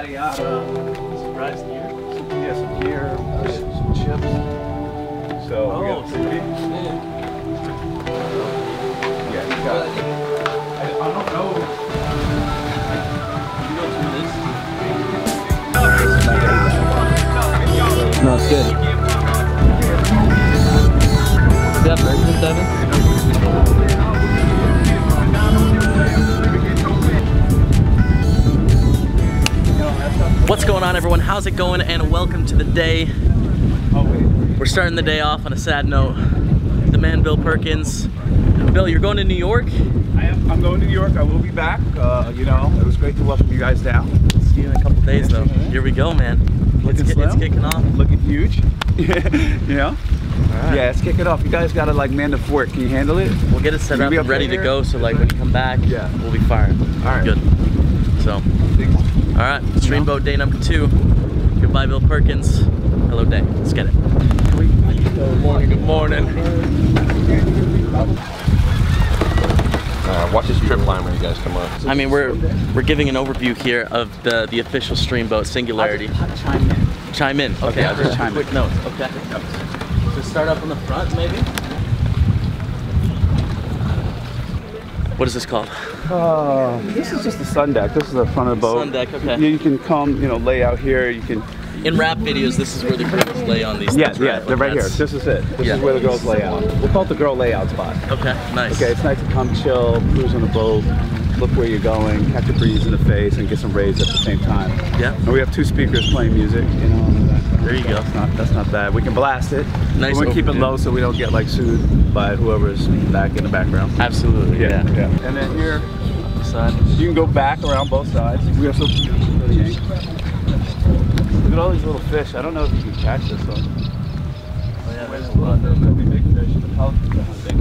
yada yada. Surprise gear. Some, yeah, some gear, uh, some chips. So we got Oh, food. Yeah, you got it. I, I don't know. You go through this. No, it's good. Is that breakfast, Devin? What's going on, everyone? How's it going? And welcome to the day. Oh. We're starting the day off on a sad note. The man, Bill Perkins. Bill, you're going to New York? I am. I'm going to New York. I will be back. Uh, you know, it was great to welcome you guys down. See you in a couple days, though. Here we go, man. It's, Looking ki- it's kicking off. Looking huge. you know. Alright. Yeah, let's kick it off. You guys gotta like man the fort. Can you handle it? We'll get it set up up ready to go. So, like, when you come back, Yeah. we'll be fired. Alright. Good. So, all right. it's Streamboat day number two. Goodbye, Bill Perkins. Hello, day. Let's get it. Good morning, good morning. Uh, watch this trip line when you guys come up. I mean, we're we're giving an overview here of the the official Streamboat Singularity. Chime in. Chime in. Okay, Okay, I'll just chime quick in. Quick notes. Okay. So start up on the front, maybe. What is this called? Uh, this is just the sun deck. This is the front of the boat. Sun deck, okay. You, you can come, you know, lay out here. You can. In rap videos, this is where the girls lay on these. Yeah, things, yeah, they're right here. This is it. This Yeah. is where the girls lay out. We'll call it the girl layout spot. Okay, nice. Okay, it's nice to come chill, cruise on the boat, look where you're going, catch a breeze in the face, and get some rays at the same time. Yeah. And we have two speakers playing music. You know. In the background. There you go. That's not that's not bad. We can blast it. Nice We keep it low so we don't get like sued by whoever's back in the background. Absolutely. Yeah. And then here, Side. you can go back around both sides. We also Look at all these little fish. I don't know if you can catch this one. Oh, yeah, there's a lot. Could be big fish. The pelicans are hunting.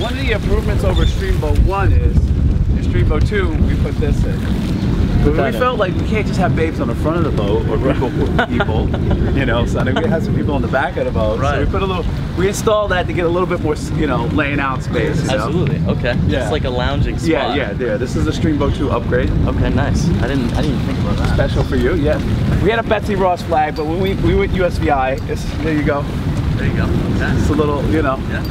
One of the improvements over Streamboat 1 is, in Streamboat 2, we put this in. We felt like we can't just have babes on the front of the boat or people, people you know, so I think we had some people on the back of the boat. So Right. we put a little, we installed that to get a little bit more, you know, laying out space. you know? Absolutely. Okay. Yeah. It's like a lounging spot. Yeah, yeah, yeah. This is a Streamboat 2 upgrade. Okay, nice. I didn't I didn't think about that. Special for you, yeah. We had a Betsy Ross flag, but when we, we went USVI, it's, there you go. There you go. Okay. It's a little, you know, Yeah.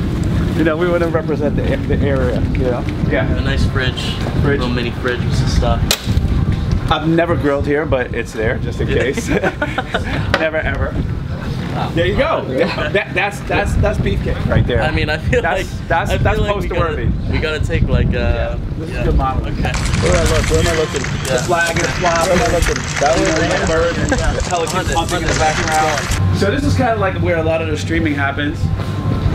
you know, we want to represent the, the area, you know. A Yeah. nice fridge. Fridge. Little mini fridge with some stuff. I've never grilled here, but it's there just in case. never ever. There you go. That, that's that's that's beefcake right there. I mean, I feel That's- like that's- feel that's like we gotta, poster-worthy. we gotta take like uh. This is yeah. good modeling. Okay. Where am I look? Where am I looking? The flag is flopping. Where am I looking? That way? You know, the bird and the pelicans hunting in the background. So this is kind of like where a lot of the streaming happens.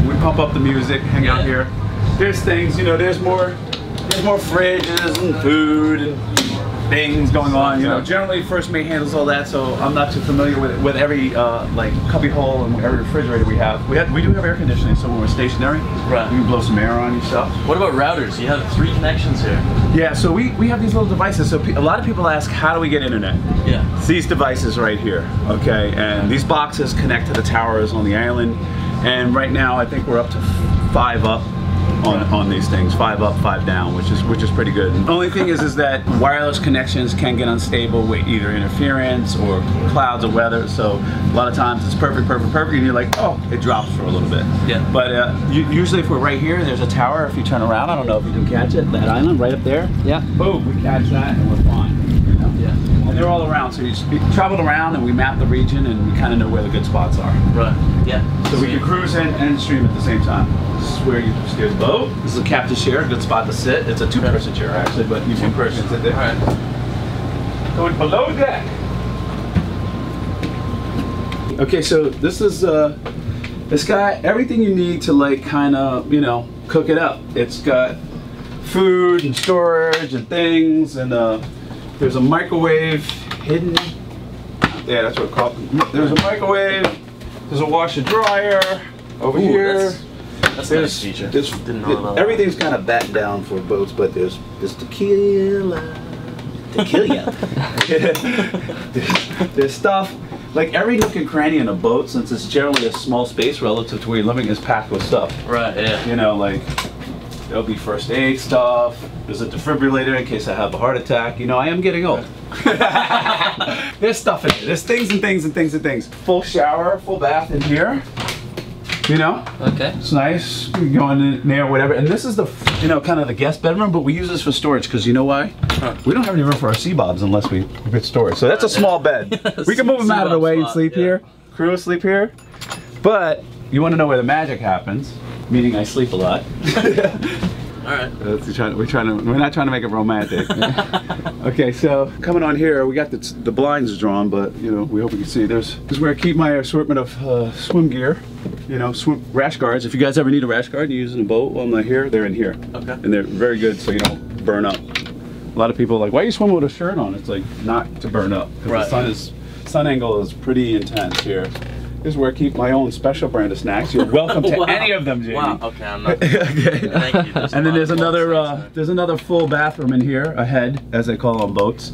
We pump up the music, hang out here. There's things, you know, there's more, there's more fridges and food and things going on. You know, generally First Mate handles all that, so I'm not too familiar with with every uh, like cubby hole and every refrigerator we have. We have we do have air conditioning, so when we're stationary, Right. we can blow some air on yourself. What about routers? You have three connections here. Yeah, so we, we have these little devices. So a lot of people ask, how do we get internet? Yeah. It's these devices right here, okay? And these boxes connect to the towers on the island. And right now, I think we're up to five up on, on these things, five up, five down, which is which is pretty good. Only thing is, is that wireless connections can get unstable with either interference or clouds or weather. So a lot of times it's perfect, perfect, perfect, and you're like, oh, it drops for a little bit. Yeah. But uh, usually, if we're right here, there's a tower. If you turn around, I don't know if you can catch it. That island right up there. Yeah. Boom, we catch that and we're fine. You know? Yeah. And they're all around, so you just we traveled around and we mapped the region and we kind of know where the good spots are. Right. Yeah. So we can cruise in and stream at the same time. This is where you steer the boat. This is a captain's chair, good spot to sit. It's a two-person chair actually, but you can person sit there. All right. Going below deck. Okay, so this is uh, it's got everything you need to like kind of you know cook it up. It's got food and storage and things, and uh, there's a microwave hidden. Yeah, that's what it's called. There's a microwave. There's a washer dryer over Ooh, here. that's- That's a nice feature. There's, Didn't know about everything's kind of battened down for boats, but there's there's tequila, tequila. there's, there's stuff like every nook and cranny in a boat, since it's generally a small space relative to where you're living, is packed with stuff. Right. Yeah. You know, like There'll be first aid stuff. There's a defibrillator in case I have a heart attack. You know, I am getting old. There's stuff in here. There's things and things and things and things. Full shower, full bath in here. You know, Okay. it's nice. You can go in there, whatever. And this is the, you know, kind of the guest bedroom, but we use this for storage because you know why? We don't have any room for our sea bobs unless we get storage. So that's a small bed. we can move them out of the way and sleep yeah. here. Crew will sleep here. But you want to know where the magic happens, meaning I sleep a lot. All right. That's we're trying, we're trying to we're not trying to make it romantic. okay, so coming on here, we got the, the blinds drawn, but you know we hope you can see. There's this is where I keep my assortment of uh, swim gear. You know, swim rash guards. If you guys ever need a rash guard, and you're using a boat while I'm not here, they're in here. Okay. And they're very good, so you don't burn up. A lot of people are like, why are you swimming with a shirt on? It's like not to burn up. 'cause Right. The sun is sun angle is pretty intense here. This is where I keep my own special brand of snacks. You're welcome to Wow. any of them, Jamie. Wow. Okay, I'm not. okay. Thank you. There's And then there's another uh, there's another full bathroom in here ahead, as they call on boats.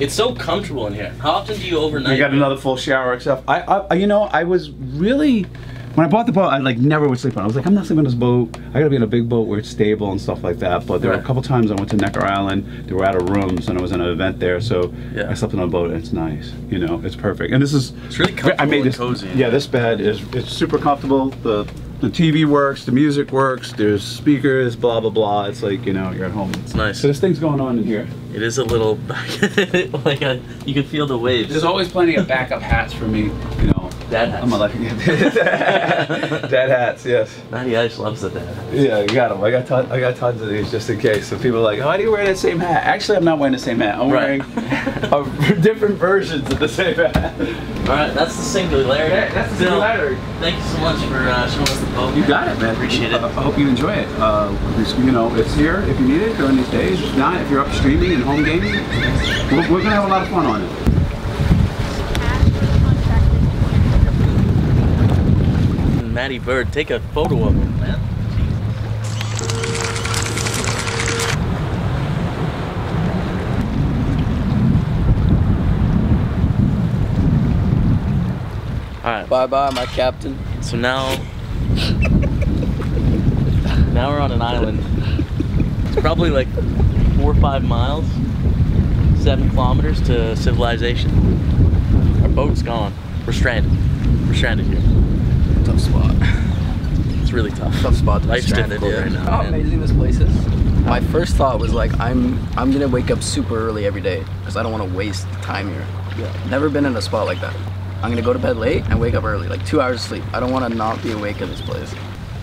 It's so comfortable in here. How often do you overnight? We got another full shower except I, I you know I was really when I bought the boat I like never would sleep on. it. I was like I'm not sleeping on this boat. I gotta be in a big boat where it's stable and stuff like that. But there were a couple times I went to Necker Island. They were out of rooms and I was in an event there, so Yeah. I slept on a boat and it's nice. You know, it's perfect. And this is It's really I comfortable made and this cozy. Yeah, this bed is it's super comfortable. The the TV works, the music works, there's speakers, blah blah blah. It's like, you know, you're at home. It's nice. So there's things going on in here. It is a little like a, you can feel the waves. There's always plenty of backup hats for me, you know. Dad hats. I'm a like dad hats, yes. Matty Ice loves the dad. Yeah, you got them. I got ton- I got tons of these just in case. So people are like, why do you wear that same hat? Actually, I'm not wearing the same hat. I'm Right. wearing a, different versions of the same hat. All right, that's the singularity. Yeah, that's the Bill, singularity. Thank you so much for uh, showing us the boat. You got it, man. Appreciate it. I, I hope you enjoy it. Uh, you know, it's here if you need it during these days. If not, if you're up streaming and home gaming, we're, we're gonna have a lot of fun on it. Matty Bird, take a photo of him, man. All right. Bye bye, my captain. So now, now we're on an island. It's probably like four or five miles, seven kilometers to civilization. Our boat's gone. We're stranded. We're stranded here. Tough spot. It's really tough. Tough spot to be Life's stranded, yeah. right now. How man. amazing this place is. My first thought was like, I'm I'm gonna wake up super early every day because I don't want to waste time here. Yeah. Never been in a spot like that. I'm gonna go to bed late and wake up early, like two hours of sleep. I don't want to not be awake in this place.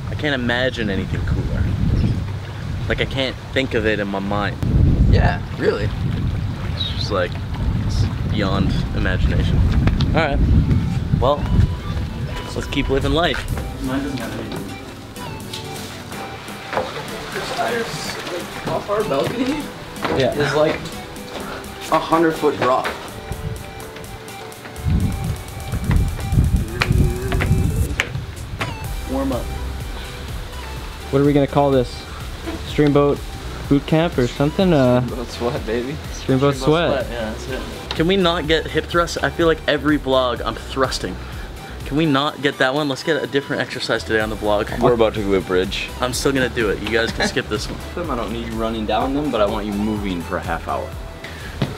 I can't imagine anything cooler. Like I can't think of it in my mind. Yeah, really. It's just like it's beyond imagination. All right. Well, so let's keep living life. Mine doesn't have anything. Off our balcony Yeah. is like a hundred foot drop. Warm up. What are we gonna call this? Streamboat boot camp or something? Uh, That's what, baby. streamboat sweat. Yeah, that's it. Can we not get hip thrusts? I feel like every vlog I'm thrusting. Can we not get that one? Let's get a different exercise today on the vlog. We're about to go a bridge. I'm still gonna do it. You guys can skip this one. I don't need you running down them, but I want you moving for a half hour.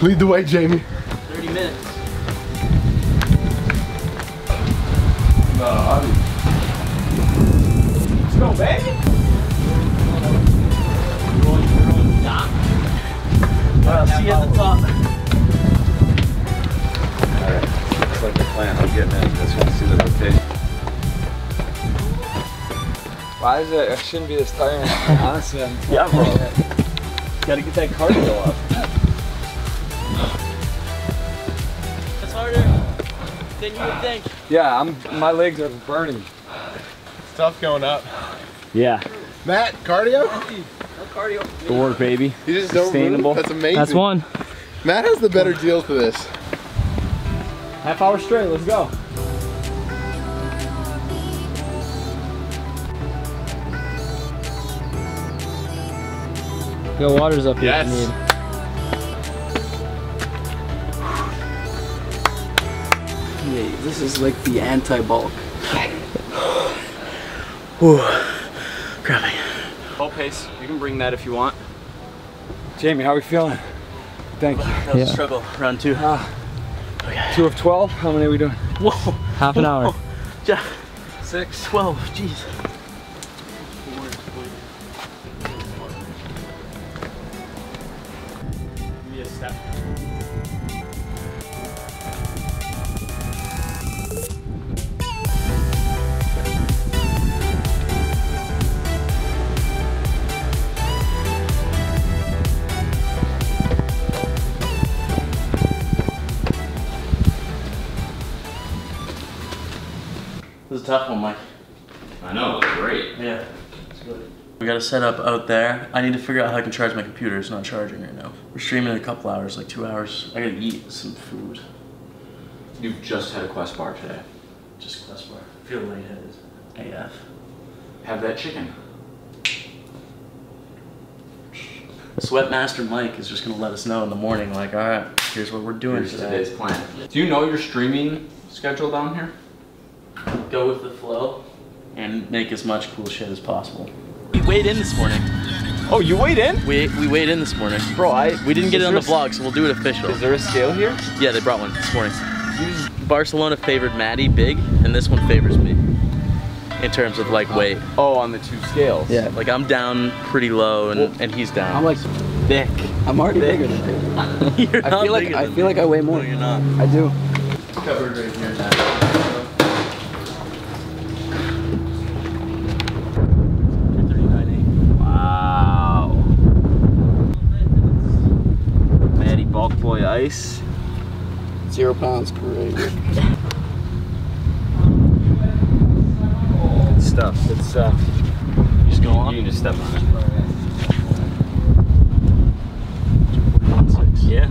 Lead the way, Jamie. 30 minutes. Let's go, baby. Alright, see you at the top. Plan. I'm getting in. Just want to see the rotation. Why is it? It shouldn't be this tiring. Honestly, I'm Yeah, bro. Gotta get that cardio up. It's harder than you would think. Yeah, I'm. My legs are burning. It's tough going up. Yeah, Matt, cardio? Cardio. good work, baby. You just don't Sustainable. move? That's amazing. That's one. Matt has the better deal for this. Half hour straight. Let's go. Yo, water's up here if you Yes. need. Yeah, this is like the anti-bulk. Ooh, grabbing. Boat pace. You can bring that if you want. Jamie, how are we feeling? Thank you. That was Yeah. a struggle. Round two. Ah. Two of 12. How many are we doing? Whoa. Half an hour. Ja- Six. 12. Jeez. Tough one, Mike. I know, it's great. Yeah. We got a setup out there. I need to figure out how I can charge my computer. It's not charging right now. We're streaming in a couple hours, like two hours. I gotta eat some food. You've just had a Quest bar today. Just quest bar. Feel lightheaded. AF. Have that chicken. Sweatmaster Mike is just gonna let us know in the morning, like, all right, here's what we're doing Here's today. today's plan. Do you know your streaming schedule down here? Go with the flow and make as much cool shit as possible. We weighed in this morning. Oh, you weighed in? We we weighed in this morning. Bro, I. We didn't get it on the vlog, so we'll do it official. Is there a scale here? Yeah, they brought one this morning. Barcelona favored Matty big, and this one favors me in terms of like weight. Oh, on the two scales. Yeah. Like I'm down pretty low, and, and he's down. I'm like Thick. I'm already bigger than you. You're I not feel like I feel me. like I weigh more. No, you're not. I do. Covered right here now. 239.8. Wow. Matty Bulk Boy Ice. Zero pounds, great. Good stuff. Good stuff. Just go on. You can just step on it. Six. Yeah.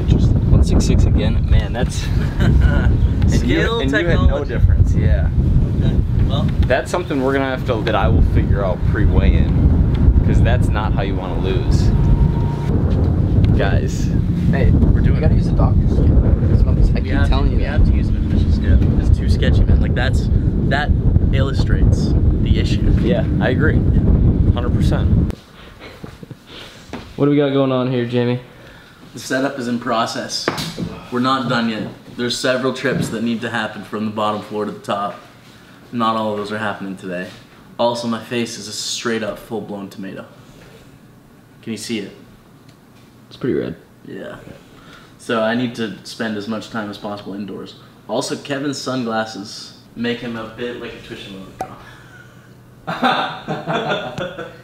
Interesting. 166 again. Man, that's. and you, Scale and you had no difference. Yeah. Okay. Well, That's something we're gonna have to that I will figure out pre-weigh in, because that's not how you want to lose, guys. Hey, we're doing. We gotta use the doctor's scale. That's what I'm, I we keep have, telling to, you we that. have to use an official scale. It's too sketchy, man. Like that's that illustrates the issue. Yeah, I agree. 100%. What do we got going on here, Jamie? The setup is in process. We're not done yet. There's several trips that need to happen from the bottom floor to the top. Not all of those are happening today. Also, my face is a straight up full blown tomato. Can you see it? It's pretty red. Yeah. So I need to spend as much time as possible indoors. Also, Kevin's sunglasses make him a bit like a Twitch emoji.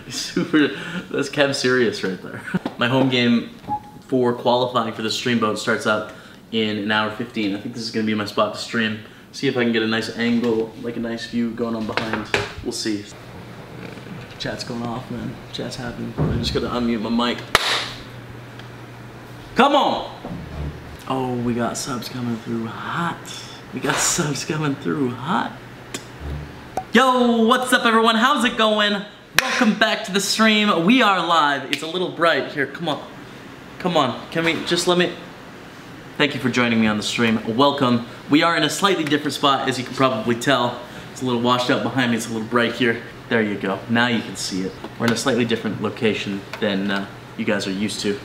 Super. That's Kev serious right there. My home game for qualifying for the stream boat starts up in an hour 15. I think this is gonna be my spot to stream. See if I can get a nice angle, like a nice view going on behind. We'll see. Chat's going off, man. Chat's happening. I just gotta unmute my mic. Come on! Oh, we got subs coming through hot. We got subs coming through hot. Yo, what's up everyone? How's it going? Welcome back to the stream. We are live. It's a little bright here. Come on. Come on. Can we just let me Thank you for joining me on the stream. Welcome. We are in a slightly different spot as you can probably tell. It's a little washed out behind me. It's a little bright here. There you go. Now you can see it. We're in a slightly different location than uh, you guys are used to.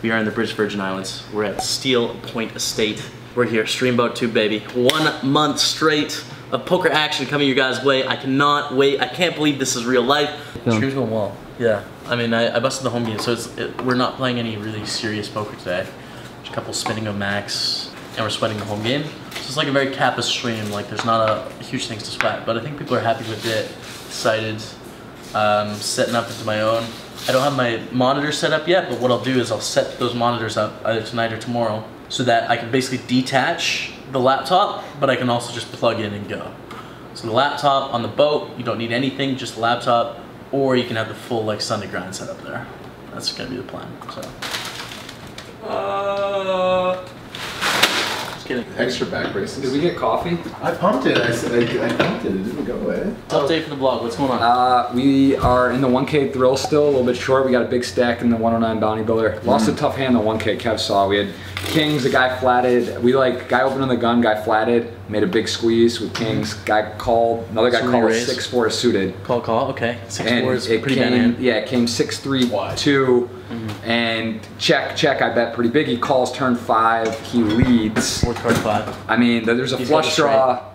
We are in the British Virgin Islands. We're at Steele Point Estate. We're here, Streamboat 2 baby. One month straight of poker action coming your guys' way. I cannot wait. I can't believe this is real life. Yeah. Stream's going well. Yeah. I mean, I, I busted the home game, so it's it, we're not playing any really serious poker today. Just a couple spinning of max, and we're sweating the home game. So it's like a very kappa stream. Like there's not a huge things to sweat, but I think people are happy with it. Excited. Um, setting up into my own. I don't have my monitor set up yet, but what I'll do is I'll set those monitors up either tonight or tomorrow so that I can basically detach the laptop, but I can also just plug in and go. So the laptop on the boat, you don't need anything, just the laptop, or you can have the full like Sunday grind set up there. That's gonna be the plan. So. Uh, kidding. Extra back braces. Did we get coffee? I pumped it. I I, I pumped it. It didn't go away. Update for the vlog. What's going on? Uh, we are in the 1K thrill still, a little bit short. We got a big stack in the 109 bounty builder. Lost a tough hand in the 1K. Kev saw. We had Kings, a guy flatted. We like guy opening the gun, guy flatted. Made a big squeeze with Kings. Guy called. Another guy So called raised? six four suited. Call, call. Okay. Six and four is it pretty bad came, hand. yeah, it came six three two, and check check. I bet pretty big. He calls turn five. He leads. Fourth card five. I mean, there's a He's flush a draw.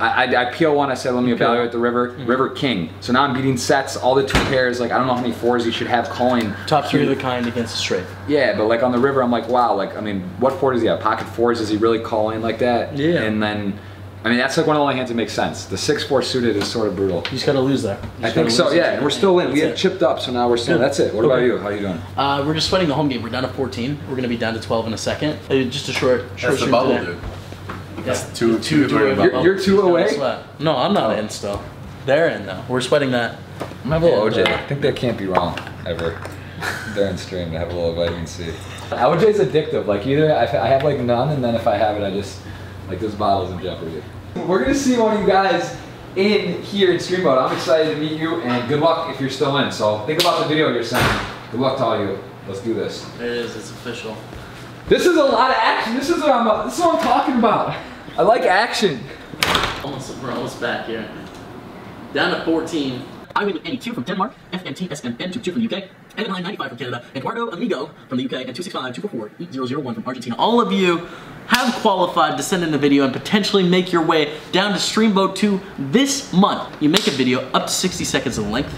I, I, I PO one. I said, let me evaluate the river. Mm-hmm. River king. So now I'm beating sets. All the two pairs. Like I don't know how many fours you should have calling. Top three of the kind against a straight. Yeah, but like on the river, I'm like, wow. Like I mean, what four does he have? Pocket fours? Is he really calling like that? Yeah. And then, I mean, that's like one of the only hands that makes sense. The six four suited is sort of brutal. You just gotta lose there. You I think so. Yeah, and we're still in. We That's had it. chipped up, so now we're still. Good. That's it. What about you? How are you doing? Uh, we're just sweating the home game. We're down to 14. We're gonna be down to 12 in a second. Uh, just a short, short That's the bubble, today. dude. Yeah. two- two away. different- You're- you're two away? Sweat. No, I'm not in still. They're in though. We're sweating that. I'm have a little OJ. uh, I think that can't be wrong ever. They're in stream to have a little vitamin C. OJ's addictive. Like either I, I have like none, and then if I have it, I just like this bottle's in jeopardy. We're gonna see one of you guys in here in stream mode. I'm excited to meet you, and good luck if you're still in. So think about the video you're sending. Good luck to all you. Let's do this. It is. It's official. This is a lot of action. This is what I'm. This is what I'm talking about. I like action. Almost, we're almost back here. Down to 14. I win with Andy 2 from Denmark, FNTSMN 2 from the UK, Evan 95 from Canada, Eduardo Amigo from the UK, and 265 244 8001 from Argentina. All of you have qualified to send in a video and potentially make your way down to Streamboat 2 this month. You make a video up to 60 seconds in length.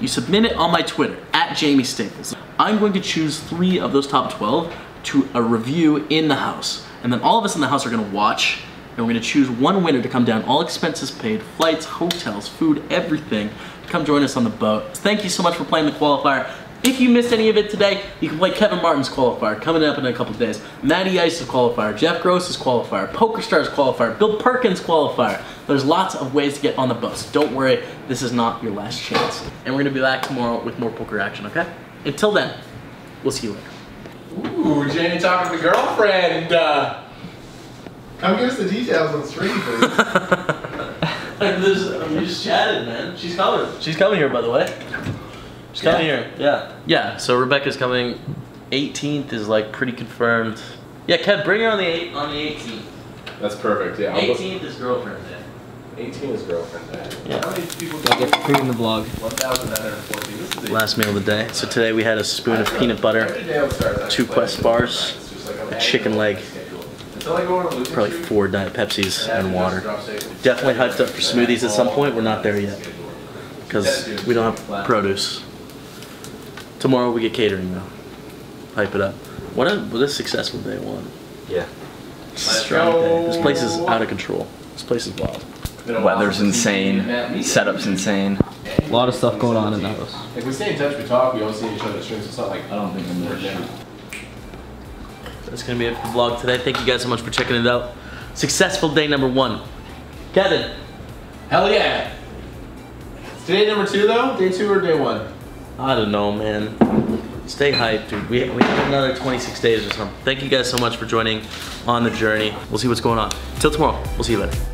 You submit it on my Twitter, at Jamie Staples. I'm going to choose three of those top 12 to a review in the house. And then all of us in the house are gonna watch, and we're gonna choose one winner to come down, all expenses paid, flights, hotels, food, everything. Come join us on the boat. Thank you so much for playing the qualifier. If you missed any of it today, you can play Kevin Martin's qualifier coming up in a couple days. Matty Ice's qualifier, Jeff Gross's qualifier, PokerStars qualifier, Bill Perkins qualifier. There's lots of ways to get on the bus. Don't worry, this is not your last chance. And we're gonna be back tomorrow with more poker action, okay? Until then, we'll see you later. Ooh, Janie talking to the girlfriend. Uh, come give us the details on stream, please. we just chatted, man. She's coming. She's coming here, by the way. She's coming here. Yeah. Yeah. So Rebecca's coming. 18th is like pretty confirmed. Yeah, Kev, bring her on the eight on the 18th. That's perfect. Yeah. I'll book- 18th is girlfriend day. 18 is girlfriend day. Yeah. How many people? I'll get free in the vlog. 1,914. This is the Last meal of the day. So today we had a spoon of peanut butter, Every day I'll start that. two Quest bars, It's just like I'm a chicken leg, schedule. Until I go on a losing probably four Diet Pepsis and water. just drop safe. Definitely hyped up for smoothies at some point. We're not there yet because we don't have produce. Tomorrow we get catering though. Hype it up. What a what a successful day one. Yeah. Strong day. This place is out of control. This place is wild. Weather's insane. Setup's insane. A lot of stuff going on in the house. If we stay in touch, we talk, we all see each other at streams. It's not like I don't think I'm there. That's gonna be it for the vlog today. Thank you guys so much for checking it out. Successful day number one. Kevin. Hell yeah! Is Today number two though? Day two or day one? I don't know, man. Stay hyped, dude. We, we have another 26 days or something. Thank you guys so much for joining on the journey. We'll see what's going on. Till tomorrow. We'll see you later.